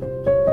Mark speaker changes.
Speaker 1: you